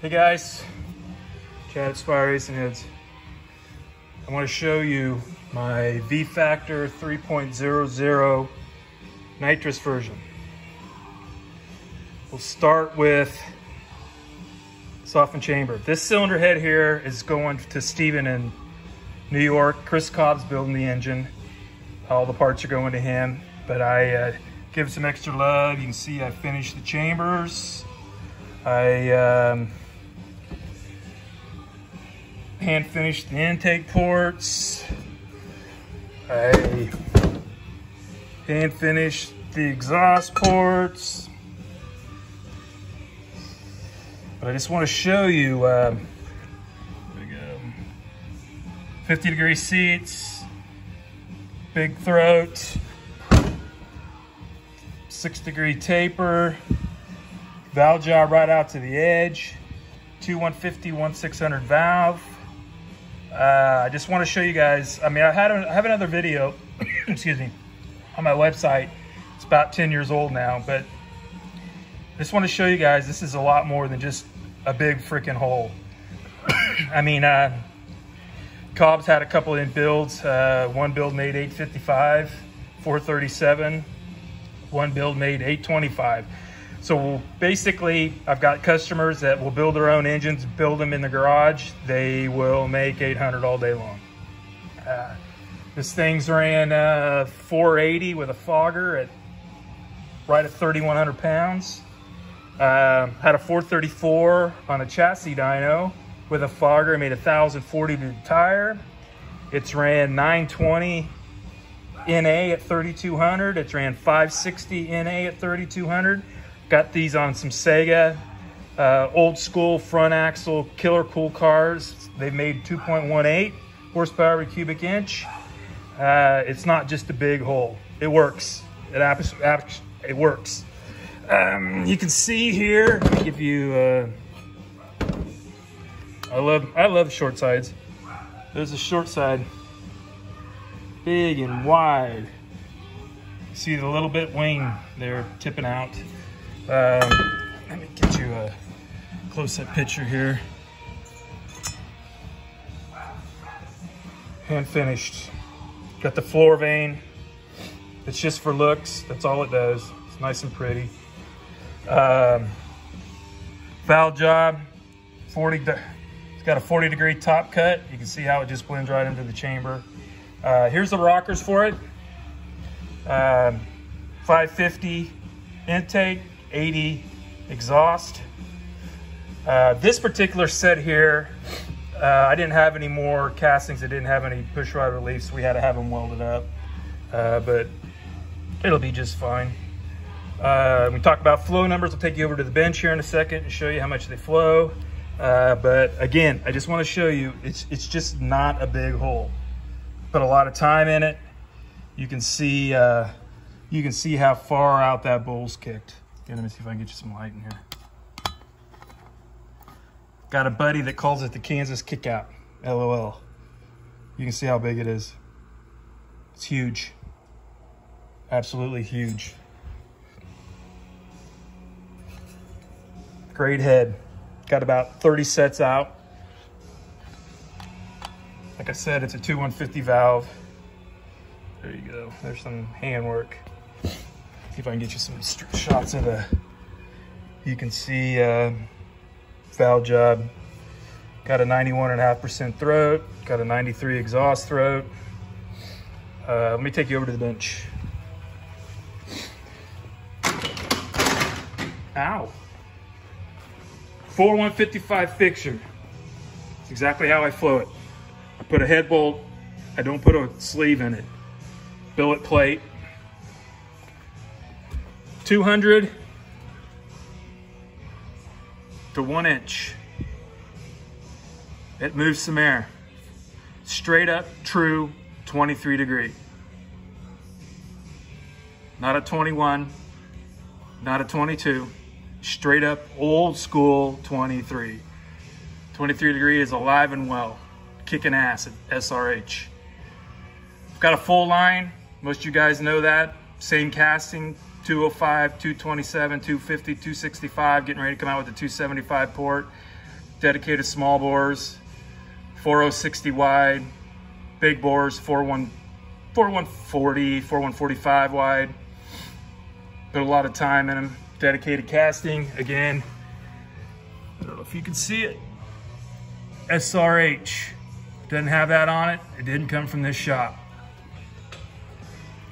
Hey guys, Chad Speier Racing Heads. I want to show you my V-Factor 3.00 nitrous version. We'll start with softened chamber. This cylinder head here is going to Steven in New York. Chris Cobb's building the engine. All the parts are going to him, but I uh, give some extra love. You can see I finished the chambers. I um, hand finish the intake ports. I hand finish the exhaust ports. But I just want to show you, uh, go, 50 degree seats, big throat, six degree taper, valve job right out to the edge, two 150, one 600 valve. Uh, I just want to show you guys. I mean, I had a, I have another video, excuse me, on my website. It's about 10 years old now, but I just want to show you guys this is a lot more than just a big freaking hole. I mean, uh, Cobb's had a couple in builds. Uh, one build made 855, 437. One build made 825. So basically, I've got customers that will build their own engines, build them in the garage. They will make 800 all day long. Uh, this thing's ran uh, 480 with a fogger at right at 3,100 pounds. Uh, had a 434 on a chassis dyno with a fogger. Made 1,040 to the tire. It's ran 920 NA at 3,200. It's ran 560 NA at 3,200. Got these on some Sega uh, old school front axle killer cool cars. They made 2.18 horsepower cubic inch. Uh, it's not just a big hole. It works. It, it works. Um, you can see here. Let me give you. Uh, I love I love short sides. There's a short side, big and wide. See the little bit wing there tipping out. Um, let me get you a close-up picture here. Hand finished. Got the floor vane. It's just for looks. That's all it does. It's nice and pretty. Um, valve job, 40. It's got a 40 degree top cut. You can see how it just blends right into the chamber. Uh, here's the rockers for it. Um, 550 intake, 80 exhaust. Uh, this particular set here, uh, I didn't have any more castings that didn't have any push rod relief, so we had to have them welded up. Uh, but it'll be just fine. Uh, we talk about flow numbers. I'll take you over to the bench here in a second and show you how much they flow. Uh, but again, I just want to show you, it's, it's just not a big hole. Put a lot of time in it. You can see, uh, you can see how far out that bowl's kicked. Let me see if I can get you some light in here. Got a buddy that calls it the Kansas Kickout, LOL. You can see how big it is. It's huge. Absolutely huge. Great head. Got about 30 sets out. Like I said, it's a 2150 valve. There you go. There's some handwork. See if I can get you some shots of the, you can see uh, valve job. Got a 91.5% throat. Got a 93 exhaust throat. Uh, let me take you over to the bench. Ow. 4155 fixture. It's exactly how I flow it. I put a head bolt, I don't put a sleeve in it. Billet plate. 200 to one inch. It moves some air. Straight up, true, 23 degree. Not a 21, not a 22 straight up old school 23. 23 degree is alive and well, kicking ass at SRH. Got a full line, most of you guys know that. Same casting, 205, 227, 250, 265, getting ready to come out with the 275 port. dedicated small bores, 4060 wide, big bores, 41, 4140, 4145 wide. Put a lot of time in them. Dedicated casting, again, I don't know if you can see it. SRH, doesn't have that on it. It didn't come from this shop.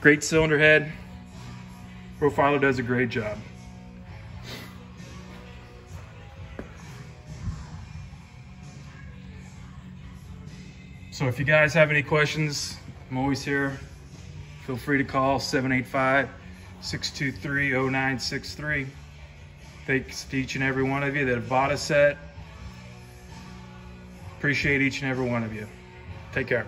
Great cylinder head. Profiler does a great job. So if you guys have any questions, I'm always here. Feel free to call 785-623-0963. Thanks to each and every one of you that have bought a set. Appreciate each and every one of you. Take care.